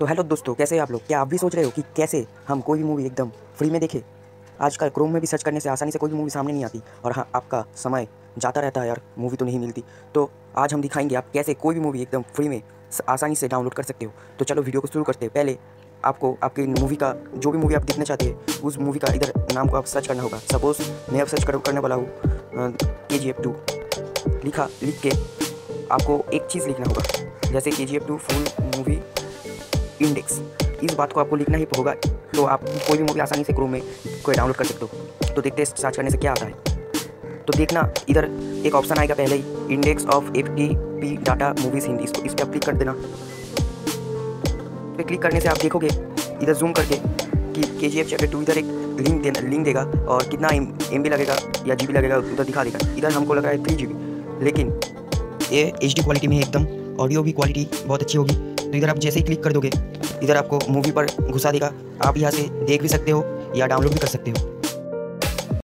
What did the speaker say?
तो हेलो दोस्तों कैसे आप लोग? क्या आप भी सोच रहे हो कि कैसे हम कोई भी मूवी एकदम फ्री में देखें? आजकल क्रोम में भी सर्च करने से आसानी से कोई भी मूवी सामने नहीं आती और हाँ आपका समय जाता रहता है यार मूवी तो नहीं मिलती। तो आज हम दिखाएँगे आप कैसे कोई भी मूवी एकदम फ्री में आसानी से डाउनलोड कर सकते हो। तो चलो वीडियो को शुरू करते हैं। पहले आपको आपकी मूवी का जो भी मूवी आप देखना चाहते हैं उस मूवी का इधर नाम को आप सर्च करना होगा। सपोज़ मैं अब सर्च कर, करने वाला हूँ के जी एफ़ टू लिखा लिख के आपको एक चीज़ लिखना होगा। जैसे K G F two full movie index इस बात को आपको लिखना ही होगा तो आप कोई भी मूवी आसानी से क्रोम में कोई डाउनलोड कर सकते हो। तो देखते हैं सर्च करने से क्या आता है। तो देखना, इधर एक ऑप्शन आएगा पहले ही index of F T P data movies Hindi इसको, इस पर आप क्लिक कर देना। पे क्लिक करने से आप देखोगे, इधर जूम करके, कि के जी एफ़ चैप्टर टू इधर एक लिंक देना लिंक देगा, और कितना एम बी लगेगा या जी बी लगेगा, उधर दिखा देगा। इधर हमको लग है थ्री जी बी लेकिन ये एच डी क्वालिटी में एकदम ऑडियो भी क्वालिटी बहुत अच्छी होगी। तो इधर आप जैसे ही क्लिक कर दोगे इधर आपको मूवी पर घुसा देगा। आप यहाँ से देख भी सकते हो या डाउनलोड भी कर सकते हो।